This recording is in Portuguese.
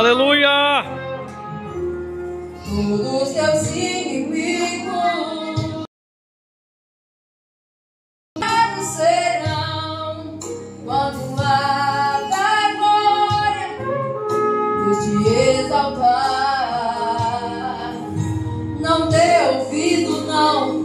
Aleluia! Todos teus inimigos serão quando a da glória Deus te exaltar. Não dê ouvido, não.